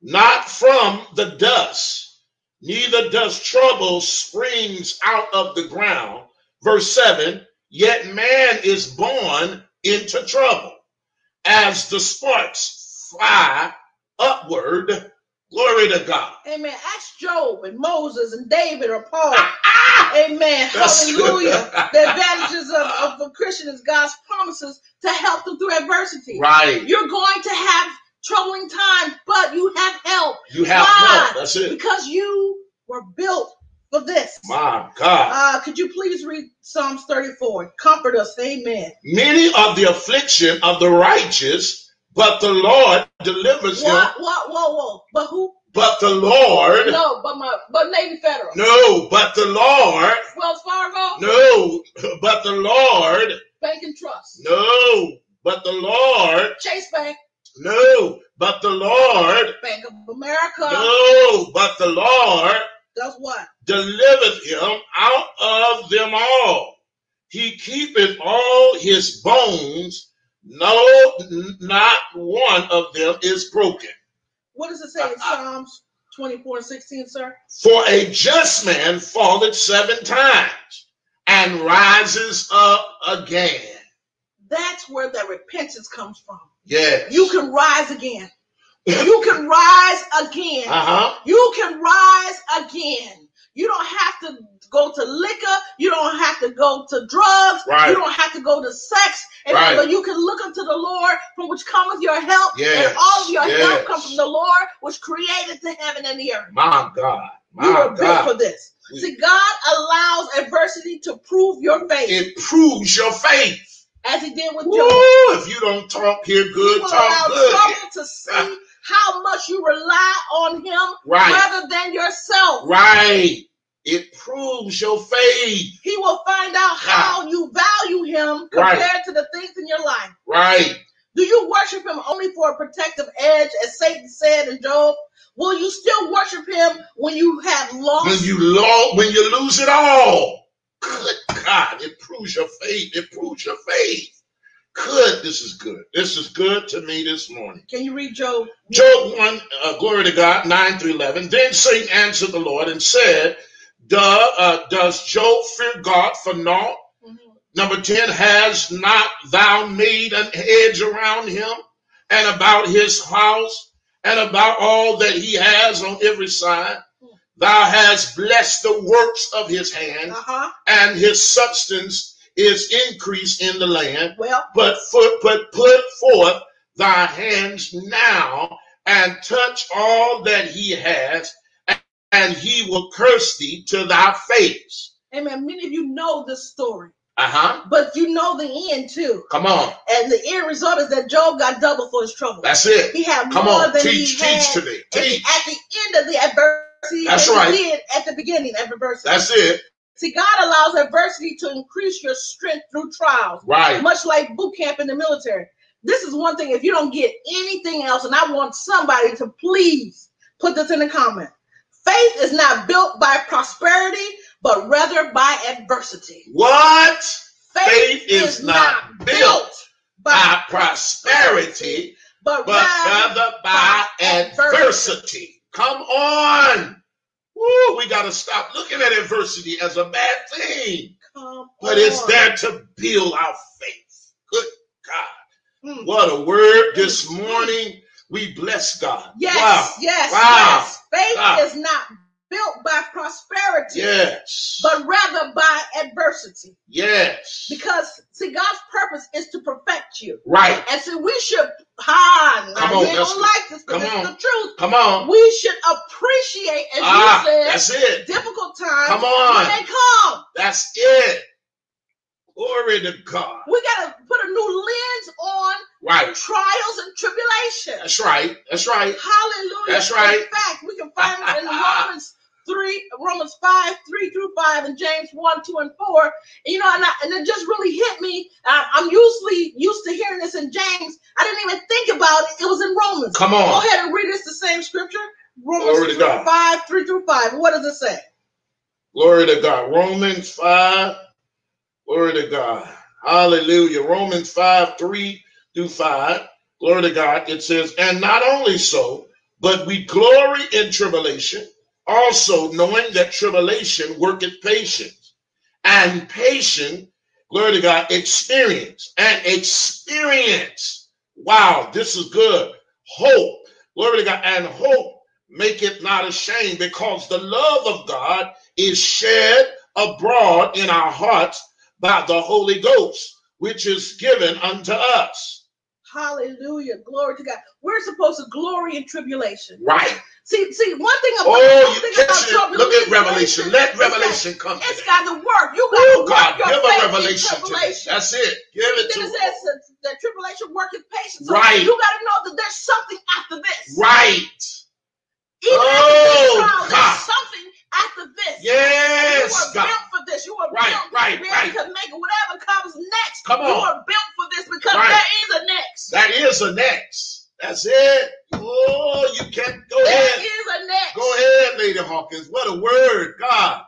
S1: not from the dust, neither does trouble springs out of the ground. Verse 7 Yet man is born into trouble, as the sparks fly upward. Glory to God.
S2: Amen. Ask Job and Moses and David or Paul. Amen.
S1: That's.
S2: Hallelujah. the advantages of, of a Christian is God's promises to help them through adversity.
S1: right.
S2: You're going to have troubling times, but you have help
S1: You have
S2: Why?
S1: help. That's it.
S2: because you were built for this.
S1: My God.
S2: Uh, could you please read Psalms 34? Comfort us. Amen.
S1: Many of the affliction of the righteous, but the Lord delivers him.
S2: What? What? Whoa, whoa. But who?
S1: But the Lord,
S2: No, but my, but Navy Federal.
S1: no, but the Lord,
S2: Wells Fargo.
S1: no, but the Lord,
S2: Bank and Trust.
S1: no, but the Lord,
S2: Chase Bank.
S1: No, but the Lord,
S2: Bank of America.
S1: no, but the Lord
S2: Does what?
S1: delivereth him out of them all. He keepeth all his bones, no, not one of them is broken.
S2: What does it say in Psalms 24 and 16, sir?
S1: For a just man falleth seven times and rises up again.
S2: That's where that repentance comes from.
S1: Yes.
S2: You can rise again. You can rise again.
S1: Uh-huh.
S2: You can rise again. You don't have to go to liquor. You don't have to go to drugs.
S1: Right.
S2: You don't have to go to sex. Amen.
S1: Right.
S2: But you can look unto the Lord from which cometh your help.
S1: Yes.
S2: And all of your
S1: Yes.
S2: help comes from the Lord which created the heaven and the earth.
S1: My God.
S2: You
S1: My
S2: were built for this. See, God allows adversity to prove your faith,
S1: It proves your faith.
S2: As He did with
S1: Woo,
S2: Job.
S1: if you don't talk here good,
S2: will
S1: talk good.
S2: trouble to see how much you rely on Him
S1: Right.
S2: rather than yourself.
S1: Right. It proves your faith.
S2: He will find out how you value Him compared
S1: Right.
S2: to the things in your life.
S1: Right.
S2: Do you worship Him only for a protective edge, as Satan said in Job? Will you still worship Him when you have lost?
S1: When you lo- when you lose it all. Good God, it proves your faith. It proves your faith. Good. This is good. This is good to me this morning.
S2: Can you read Job?
S1: Job 1, uh, glory to God, 9 through 11. Then Satan answered the Lord and said, Duh, uh, Does Job fear God for naught?
S2: Mhm.
S1: Number 10, Has not thou made an hedge around him and about his house and about all that he has on every side? Thou hast blessed the works of his hand,
S2: Uh-huh.
S1: and his substance is increased in the land
S2: Well,
S1: but put, but put forth thy hands now and touch all that he has, and he will curse thee to thy face.
S2: amen. Many of you know this story,
S1: Uh huh.
S2: but you know the end too.
S1: Come on.
S2: And the end result is that Job got double for his trouble.
S1: That's it.
S2: he had
S1: Come
S2: more
S1: on.
S2: than
S1: Teach,
S2: he had
S1: teach today.
S2: at the-
S1: Teach.
S2: at the end of the adversity
S1: That's right.
S2: did at the beginning of adversity.
S1: That's it.
S2: See, God allows adversity to increase your strength through trials,
S1: Right.
S2: much like boot camp in the military. This is one thing, if you don't get anything else, and I want somebody to please put this in the comment. Faith is not built by prosperity, but rather by adversity.
S1: What?
S2: Faith,
S1: Faith is not built By prosperity,
S2: but,
S1: but
S2: rather
S1: rather by adversity. Come on. Woo, we got to stop looking at adversity as a bad thing.
S2: come
S1: But it's there to build our faith. Good God.
S2: Mm.
S1: What a word this morning. We bless God.
S2: Yes,
S1: Wow.
S2: yes,
S1: Wow.
S2: yes. Faith
S1: Wow.
S2: is not built by prosperity,
S1: Yes.
S2: but rather by adversity.
S1: Yes.
S2: Because see, God's purpose is to perfect you.
S1: Right.
S2: And so we should ah,
S1: Come on,
S2: you don't like this, but
S1: Come
S2: it's
S1: on.
S2: the truth.
S1: Come on.
S2: We should appreciate, as
S1: Ah,
S2: you said,
S1: that's it.
S2: difficult times
S1: Come on.
S2: when they come.
S1: That's it. Glory to God.
S2: We gotta put a new lens on
S1: Right.
S2: trials and tribulation.
S1: That's right. That's right.
S2: Hallelujah.
S1: That's right.
S2: In fact, we can find it in Romans 3, Romans 5, 3 through 5, and James 1, 2, and 4. And, you know, and, I, and it just really hit me. I, I'm usually used to hearing this in James. I didn't even think about it. It was in Romans.
S1: Come on.
S2: Go ahead and read us the same scripture. Romans
S1: to God.
S2: 5, 3 through 5. What does it say?
S1: Glory to God. Romans 5. Glory to God. Hallelujah. Romans 5, 3 through 5. Glory to God. It says, And not only so, but we glory in tribulation, also knowing that tribulation worketh patience, and patience, glory to God, experience, and experience. Wow, this is good. Hope, glory to God, and hope make it not ashamed, because the love of God is shed abroad in our hearts by the Holy Ghost, which is given unto us.
S2: Hallelujah. Glory to God. We're supposed to glory in tribulation.
S1: Right.
S2: See, see, one thing about,
S1: Oh,
S2: one thing about trouble
S1: Look at Revelation.
S2: that
S1: Let Revelation come.
S2: It's got to work. You got
S1: Oh,
S2: to work
S1: God,
S2: your
S1: give
S2: faith
S1: a revelation
S2: tribulation.
S1: That's it. Give it
S2: Then it says that, that tribulation worketh patience. So
S1: Right.
S2: You got to know that there's something after this.
S1: Right.
S2: Even
S1: Oh,
S2: after this oh, trial,
S1: God.
S2: there's something after this.
S1: Yes,
S2: You were
S1: God.
S2: built for this. You were
S1: Right,
S2: built
S1: right,
S2: to be
S1: right.
S2: to make. Whatever comes next,
S1: Come on.
S2: you were built for this because
S1: Right.
S2: there is a next.
S1: That is a next. That's it. Oh, you can go
S2: There
S1: ahead.
S2: is a next.
S1: Go ahead, Lady Hawkins. What a word. God.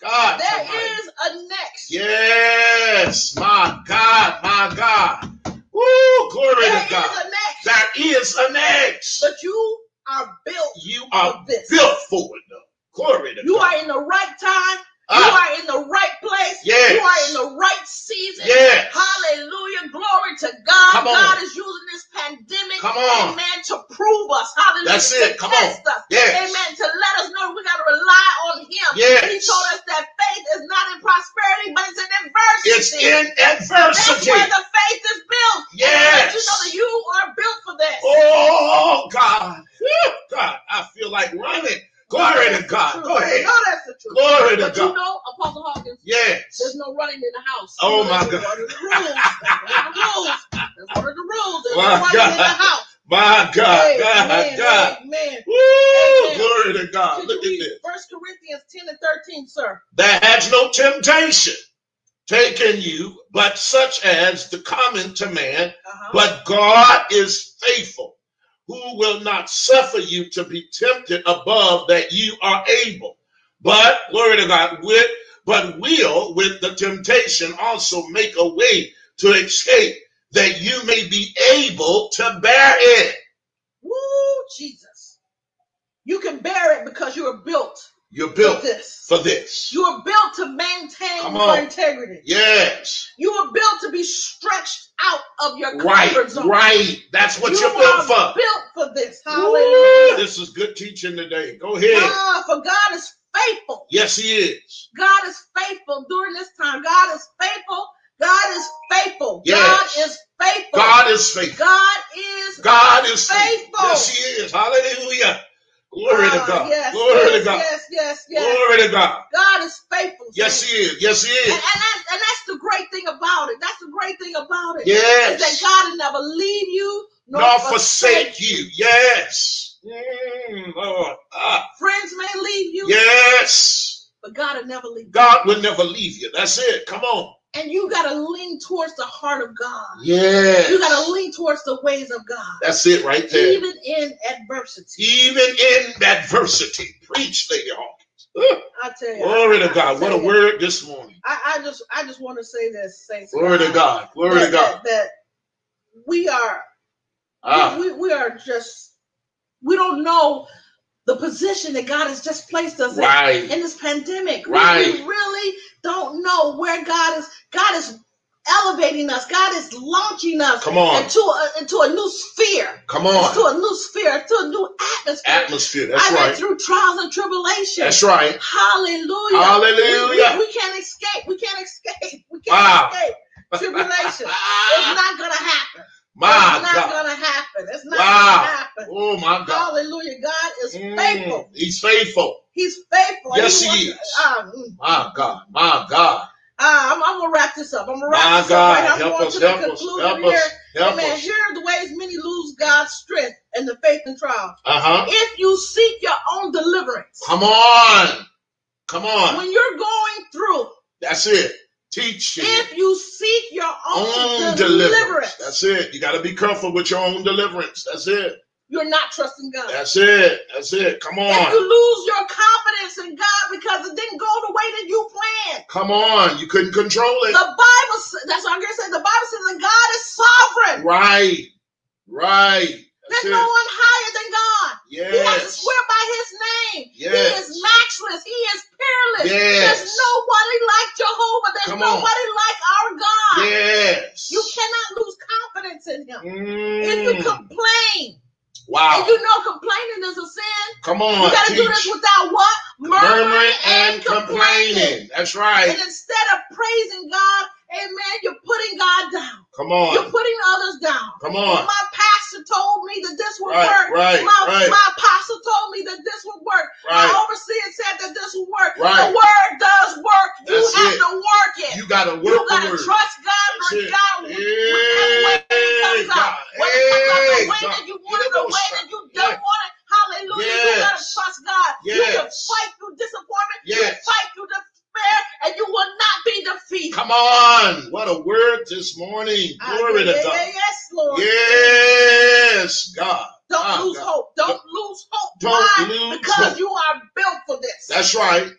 S1: God.
S2: There
S1: Almighty.
S2: is a next.
S1: Yes, my God, my God. Woo, glory
S2: There
S1: to
S2: is
S1: God.
S2: a next.
S1: There is a next.
S2: But you are built
S1: You are
S2: for this.
S1: built for it. though. Glory to
S2: You
S1: God.
S2: are in the right time. You
S1: Ah,
S2: are in the right place.
S1: Yes.
S2: You are in the right season.
S1: yes.
S2: Hallelujah. Glory to God.
S1: Come on.
S2: God is using this pandemic,
S1: Come on.
S2: amen, to prove us. Hallelujah.
S1: That's it. Come
S2: test us.
S1: Yes.
S2: Amen. To let us know we got to rely on Him.
S1: Yes.
S2: He told us that faith is not in prosperity, but it's in adversity.
S1: It's in adversity.
S2: That's where the faith is built. Let you know that you are built for this.
S1: Oh, God. Whew, God, I feel like running. Glory to God. Go ahead.
S2: No, that's the truth.
S1: Glory to
S2: But you know, Apostle Hawkins,
S1: Yes.
S2: There's no running in the house.
S1: Oh, my God.
S2: That's one of the rules. That's one of the rules. There's
S1: My
S2: no running in the house.
S1: My God. God.
S2: Amen.
S1: God.
S2: Amen.
S1: Woo,
S2: Amen.
S1: glory to God.
S2: Could
S1: Look at this.
S2: First Corinthians 10 and 13, sir?
S1: There has no temptation taken you, but such as the common to man.
S2: Uh-huh.
S1: But God is faithful, who will not suffer you to be tempted above that you are able. But glory to God, with but will with the temptation also make a way to escape that you may be able to bear it.
S2: Woo, Jesus. You can bear it because you are built
S1: You're
S2: for
S1: built
S2: this.
S1: for this.
S2: You are built to maintain your integrity.
S1: Yes.
S2: You are built to be stretched out of your
S1: Right.
S2: comfort zone.
S1: Right. That's what
S2: you
S1: you're built for.
S2: built for this. Hallelujah.
S1: this is good teaching today. Go ahead.
S2: Ah, for God is faithful.
S1: Yes, he is.
S2: God is faithful during this time. God is faithful. God is faithful.
S1: Yes.
S2: God is faithful.
S1: God is faithful.
S2: God is
S1: God is faithful.
S2: faithful.
S1: Yes, he is. Hallelujah. Glory
S2: Ah,
S1: to God.
S2: Yes,
S1: Glory
S2: yes,
S1: to God.
S2: yes, yes, yes.
S1: Glory to God.
S2: God is faithful.
S1: Yes, he is. Yes, he is.
S2: and, that's, and that's the great thing about it. That's the great thing about it. Is
S1: Yes.
S2: that God will never leave you nor,
S1: Nor forsake you. Yes. Mm, Lord. Ah,
S2: Friends may leave you,
S1: yes.
S2: but God will never leave you.
S1: God will never leave you. That's it. Come on.
S2: And you got to lean towards the heart of God.
S1: Yeah.
S2: You got to lean towards the ways of God.
S1: That's it right there.
S2: even in adversity.
S1: Even in adversity. Preach, Lady Hawkins.
S2: I tell you.
S1: Glory
S2: I-
S1: to
S2: I
S1: God. What a
S2: you,
S1: word this morning.
S2: I, I just I just want to say this, saints.
S1: Glory to God. Glory
S2: that,
S1: to God.
S2: That, that we are
S1: Ah,
S2: we, we are just we don't know the position that God has just placed us in
S1: right.
S2: in this pandemic. We-
S1: Right.
S2: We, really don't know where God is. God is elevating us. God is launching us
S1: Come on.
S2: into a, into a new sphere,
S1: Come
S2: into
S1: on.
S2: a new sphere, into a new atmosphere.
S1: Atmosphere. That's
S2: been
S1: right.
S2: through trials and tribulations.
S1: That's right.
S2: Hallelujah.
S1: Hallelujah.
S2: We, we, we can't escape. We can't escape. We can't
S1: Wow.
S2: escape tribulation. it's not gonna happen.
S1: My
S2: it's not
S1: God.
S2: gonna happen. It's not
S1: Wow.
S2: gonna happen.
S1: Oh my God.
S2: Is
S1: Mm,
S2: faithful.
S1: He's faithful.
S2: He's faithful.
S1: Yes, he
S2: wants-
S1: is.
S2: Mm.
S1: My God. My God.
S2: Ah, I'm, I'm gonna wrap this up. I'm gonna wrap
S1: My
S2: this
S1: God.
S2: up right. I'm
S1: Help
S2: going
S1: us.
S2: to the
S1: Help us.
S2: conclusion
S1: Help
S2: here.
S1: us. Help
S2: Amen.
S1: us.
S2: Here are the ways many lose God's strength and the faith and trial.
S1: Uh huh.
S2: If you seek your own deliverance,
S1: Come on. Come on.
S2: when you're going through,
S1: That's it. Teach you.
S2: if you seek your own,
S1: Own
S2: deliverance,
S1: deliverance. That's it. You got to be careful with your own deliverance. That's it.
S2: You're not trusting God.
S1: That's it. That's it. Come on.
S2: you lose your confidence in God because it didn't go the way that you planned,
S1: Come on. You couldn't control it.
S2: the. Bible, that's what I'm going to say, the Bible says that God is sovereign.
S1: Right. Right. That's
S2: There's no one higher than God. Yes. He has to swear by his name.
S1: Yes.
S2: He is matchless. He is peerless.
S1: Yes.
S2: There's nobody like Jehovah. There's
S1: Come on.
S2: nobody like our God.
S1: Yes.
S2: You cannot lose confidence in him. If you
S1: Mm.
S2: complain,
S1: Wow.
S2: and you know complaining is a sin,
S1: Come on.
S2: you got to do this without what?
S1: Murmuring and complaining. That's right.
S2: And instead of praising God, amen, you're putting God down.
S1: Come on.
S2: You're putting others down.
S1: Come on.
S2: my pastor told me that this would
S1: Right,
S2: work.
S1: right,
S2: my,
S1: right.
S2: my apostle told me that this would work.
S1: Right.
S2: My overseer said that this would work.
S1: Right.
S2: The word does work. You
S1: That's
S2: have
S1: it.
S2: to work it.
S1: You got to work You
S2: gotta
S1: the word.
S2: trust God
S1: it.
S2: regardless
S1: Hey,
S2: when it comes
S1: God.
S2: out. Whether it comes out the
S1: Hey,
S2: way
S1: God.
S2: that you want it,
S1: Get
S2: the
S1: it
S2: way
S1: on
S2: that you
S1: Yeah.
S2: don't want it. Hallelujah. You gotta
S1: Yes.
S2: trust God. You can
S1: Yes.
S2: fight through disappointment. You can
S1: Yes.
S2: fight through despair, and you will not be defeated.
S1: Come on. What a word this morning. Glory to God.
S2: Yes, Lord.
S1: Yes, God.
S2: Don't
S1: Ah,
S2: lose
S1: God.
S2: hope. Don't lose hope.
S1: Don't
S2: Why?
S1: lose
S2: because
S1: hope.
S2: you are built for this.
S1: That's right.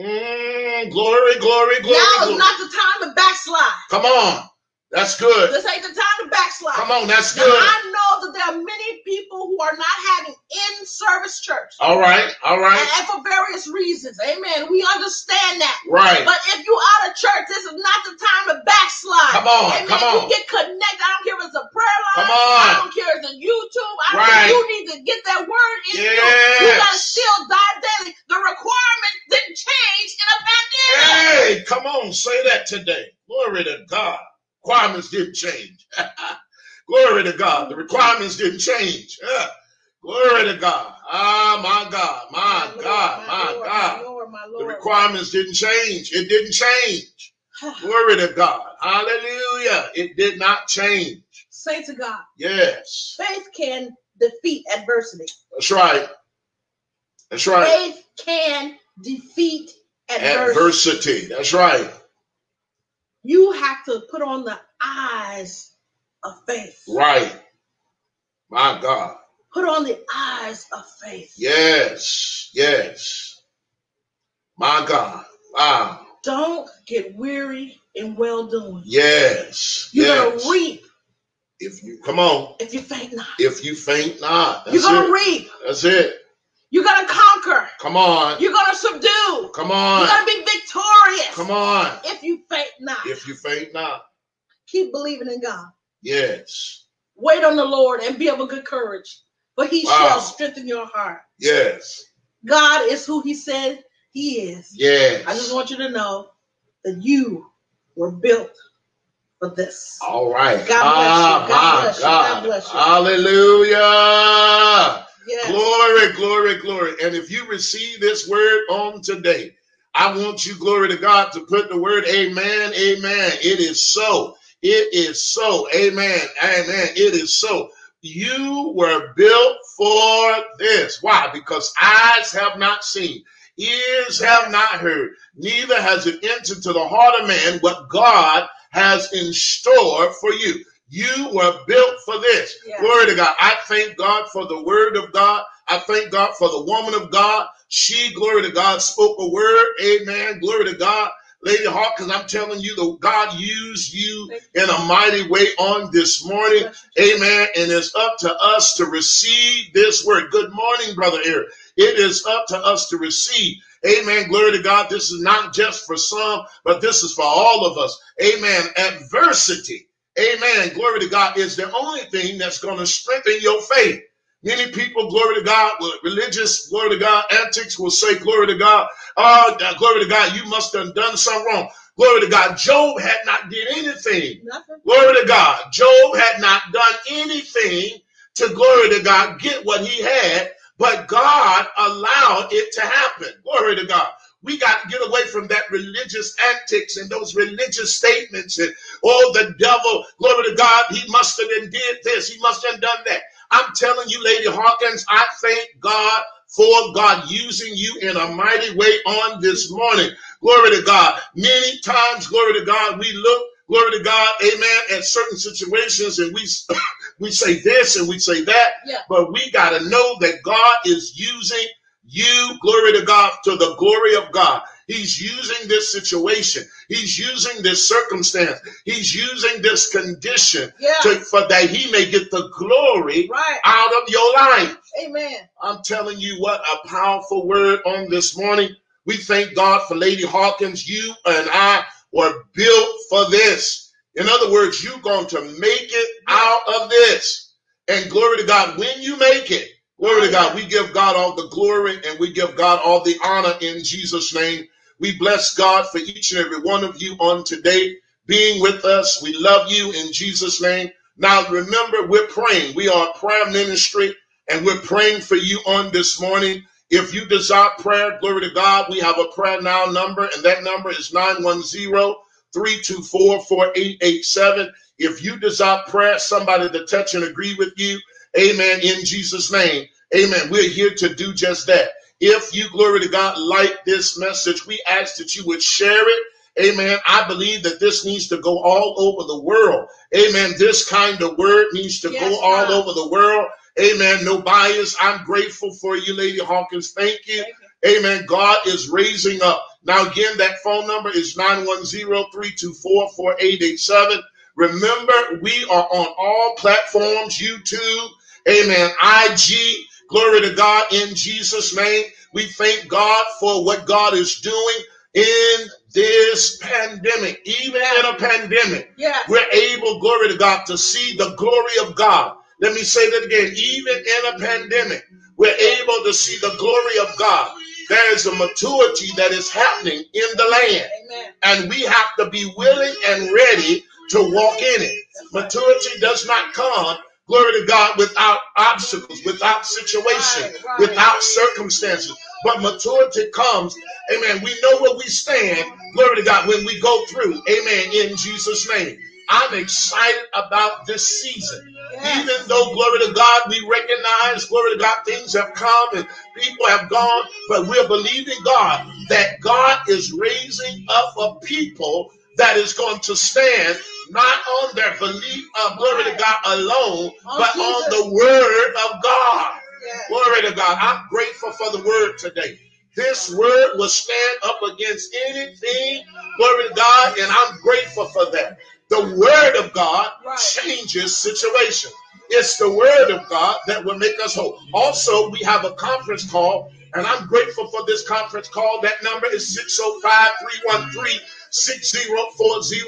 S1: Mm, glory, glory, glory,
S2: now is not the time to backslide.
S1: Come on. That's good.
S2: This ain't the time to backslide.
S1: Come on. That's
S2: Now,
S1: good.
S2: I know that there are many people who are not having in-service church,
S1: All right. All
S2: and, and for various reasons. Amen. We understand that.
S1: Right.
S2: But if you out of church, this is not the time to backslide.
S1: Come on,
S2: Amen.
S1: come on.
S2: You get connected. I don't care if it's a prayer line.
S1: Come on.
S2: I don't care if it's a YouTube. I don't
S1: Right.
S2: care. You need to get that word in you. You
S1: Yes.
S2: gotta still die daily. The requirements didn't change in a pandemic.
S1: Hey, come on, say that today. Glory to God. Requirements didn't change. Glory to God. The requirements didn't change. Yeah. Glory to God. Ah, my God, my
S2: Lord,
S1: God, my
S2: Lord,
S1: God.
S2: My Lord, my
S1: The
S2: Lord.
S1: requirements didn't change. It didn't change. Glory to God. Hallelujah. It did not change.
S2: Say to God,
S1: Yes.
S2: faith can defeat adversity.
S1: That's right. That's right.
S2: Faith can defeat adversity.
S1: Adversity. That's right.
S2: You have to put on the eyes of faith.
S1: Right. My God.
S2: Put on the eyes of faith.
S1: Yes. Yes. My God. Wow.
S2: Don't get weary in well doing.
S1: Yes.
S2: You're
S1: yes.
S2: gonna reap
S1: If you come on,
S2: if you faint not.
S1: if you faint not,
S2: You're gonna
S1: it.
S2: reap.
S1: That's it.
S2: You're gonna conquer.
S1: Come on.
S2: You're gonna subdue.
S1: Come on.
S2: You're gonna be victorious.
S1: Come on.
S2: If you faint not.
S1: If you faint not,
S2: Keep believing in God.
S1: yes.
S2: Wait on the Lord and be of a good courage, for He
S1: Wow.
S2: shall strengthen your heart.
S1: Yes.
S2: God is who He said He is.
S1: Yes.
S2: I just want you to know that you were built for this.
S1: All right.
S2: God bless you. God
S1: Ah,
S2: bless you. God
S1: God.
S2: bless you.
S1: Hallelujah.
S2: Yes.
S1: Glory, glory, glory. And if you receive this word on today, I want you, glory to God, to put the word amen, amen. It is so. It is so. Amen. Amen. It is so. You were built for this. Why? Because eyes have not seen, ears have not heard, neither has it entered to the heart of man what God has in store for you. You were built for this. Glory to God. I thank God for the word of God. I thank God for the woman of God. She, glory to God, spoke a word. Amen. Glory to God. Lady Hawkins, I'm telling you, the God used you in a mighty way on this morning. Amen. And it's up to us to receive this word. Good morning, Brother Eric. It is up to us to receive. Amen. Glory to God. This is not just for some, but this is for all of us. Amen. Adversity. Amen. Glory to God is the only thing that's going to strengthen your faith. Many people, glory to God, religious, glory to God, antics will say, glory to God, oh, glory to God, you must have done something wrong. Glory to God. Job had not did anything.
S2: Nothing.
S1: Glory to God. Job had not done anything to glory to God, get what he had, but God allowed it to happen. Glory to God. We got to get away from that religious antics and those religious statements and oh the devil, glory to God, he must have done did this, he must have done that. I'm telling you, Lady Hawkins, I thank God for God using you in a mighty way on this morning. Glory to God. Many times, glory to God, we look, glory to God, amen, at certain situations and we we say this and we say that,
S2: Yeah.
S1: but we got to know that God is using you, glory to God, to the glory of God. He's using this situation. He's using this circumstance. He's using this condition
S2: Yeah.
S1: to, for that he may get the glory
S2: Right.
S1: out of your life.
S2: Amen.
S1: I'm telling you what a powerful word on this morning. We thank God for Lady Hawkins. You and I were built for this. In other words, you're going to make it out of this. And glory to God, when you make it, glory to God, we give God all the glory and we give God all the honor in Jesus' name. We bless God for each and every one of you on today being with us. We love you in Jesus' name. Now, remember, we're praying. We are a prayer ministry and we're praying for you on this morning. If you desire prayer, glory to God, we have a prayer now number, and that number is 910 324 4887. If you desire prayer, somebody to touch and agree with you, amen, in Jesus' name, amen. We're here to do just that. If you, glory to God, like this message, we ask that you would share it. Amen. I believe that this needs to go all over the world. Amen. This kind of word needs to
S2: Yes,
S1: go all
S2: God.
S1: over the world. Amen. No bias. I'm grateful for you, Lady Hawkins. Thank you.
S2: Thank you.
S1: Amen. God is raising up. Now, again, that phone number is 910-324-4887. Remember, we are on all platforms, YouTube, amen, IG, glory to God in Jesus' name. We thank God for what God is doing in this pandemic. Even in a pandemic,
S2: Yes.
S1: we're able, glory to God, to see the glory of God. Let me say that again. Even in a pandemic, we're able to see the glory of God. There is a maturity that is happening in the land,
S2: Amen.
S1: and we have to be willing and ready to walk in it. Maturity does not come, glory to God, without obstacles, without situation,
S2: Right, right.
S1: without circumstances. But maturity comes, amen. We know where we stand, glory to God, when we go through, amen, in Jesus' name. I'm excited about this season.
S2: Yes.
S1: Even though, glory to God, we recognize, glory to God, things have come and people have gone, but we're believing God that God is raising up a people that is going to stand not on their belief of glory to God alone,
S2: On
S1: but on the word of God.
S2: Yes.
S1: Glory to God. I'm grateful for the word today. This word will stand up against anything, glory to God, and I'm grateful for that. The word of God
S2: Right.
S1: changes situations. It's the word of God that will make us whole. Also, we have a conference call, and I'm grateful for this conference call. That number is 605 313 6040,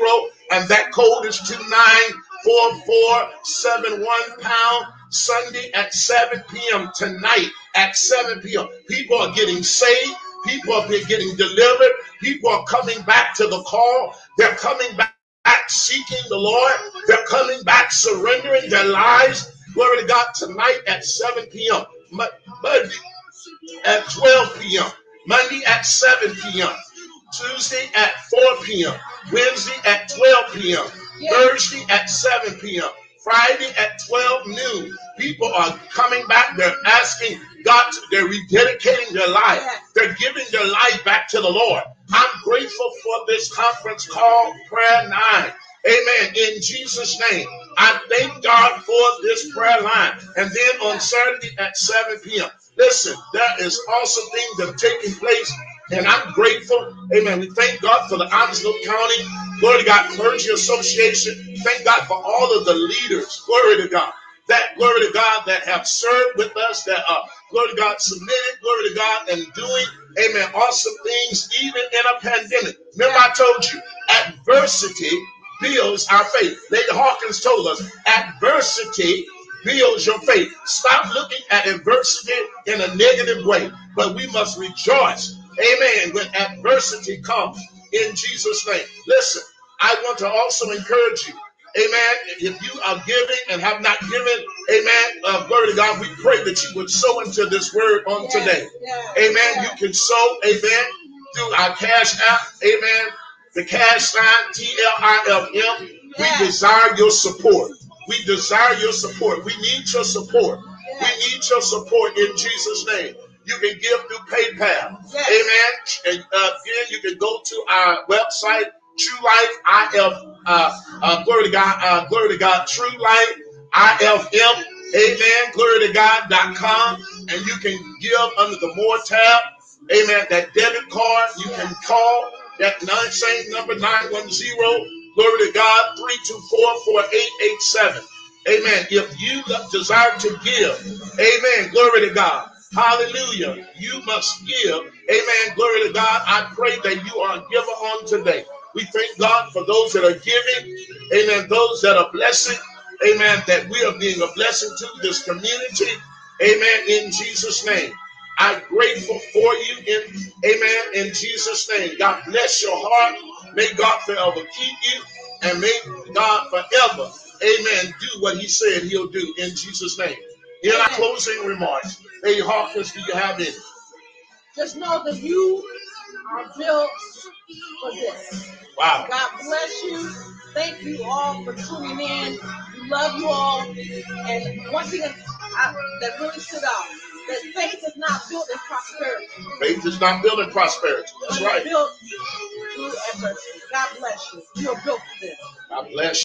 S1: and that code is 294471 pound. Sunday at 7 p.m. tonight at 7 p.m. People are getting saved. People are getting delivered. People are coming back to the call. They're coming back, back seeking the Lord. They're coming back surrendering their lives. Glory to God tonight at 7 p.m. Monday at 12 p.m. Monday at 7 p.m. Tuesday at 4 p.m. Wednesday at 12 p.m. Thursday at 7 p.m. Friday at 12 noon. People are coming back. They're asking God, to, they're rededicating their life. They're giving their life back to the Lord. I'm grateful for this conference called Prayer 9. Amen. In Jesus' name, I thank God for this prayer line. And then on Saturday at 7 p.m. Listen, there is awesome things that are taking place And I'm grateful. Amen. We thank God for the Onslow County, glory to God, Clergy Association. Thank God for all of the leaders, glory to God, that, glory to God, that have served with us, that are, glory to God, submitted, glory to God, and doing, amen, awesome things, even in a pandemic. Remember, I told you, adversity builds our faith. Lady Hawkins told us, adversity builds your faith. Stop looking at adversity in a negative way, but we must rejoice. Amen. When adversity comes in Jesus' name. Listen, I want to also encourage you. Amen. If you are giving and have not given, amen. Uh, glory to God. We pray that you would sow into this word on today. Amen. You can sow, amen, through our cash app. Amen. The cash sign T L I F M. We desire your support. We desire your support. We need your support. We need your support in Jesus' name. You can give through PayPal. Amen. And uh, again, you can go to our website, True Life IF. Uh, uh, glory to God. Uh, glory to God. True Life IFM. Amen. Glory to God.com. And you can give under the more tab. Amen. That debit card, you can call that nine same number 910. Glory to God. 324-4887. Amen. If you desire to give, amen. Glory to God. Hallelujah. You must give. Amen. Glory to God. I pray that you are a giver on today. We thank God for those that are giving. Amen. Those that are blessing. Amen. That we are being a blessing to this community. Amen. In Jesus' name. I'm grateful for you in amen in Jesus' name. God bless your heart. May God forever keep you and may God forever, amen, do what he said he'll do in Jesus' name. In our closing remarks, Lady Hawkins, do you have any?
S2: Just know that you are built for this.
S1: Wow.
S2: God bless you. Thank you all for tuning in. We love you all. And one thing that, I, that really stood out, that faith is not built in prosperity,
S1: Faith is not built in prosperity. That's
S2: but
S1: right.
S2: built through adversity. God bless you. You're built for this.
S1: God bless you.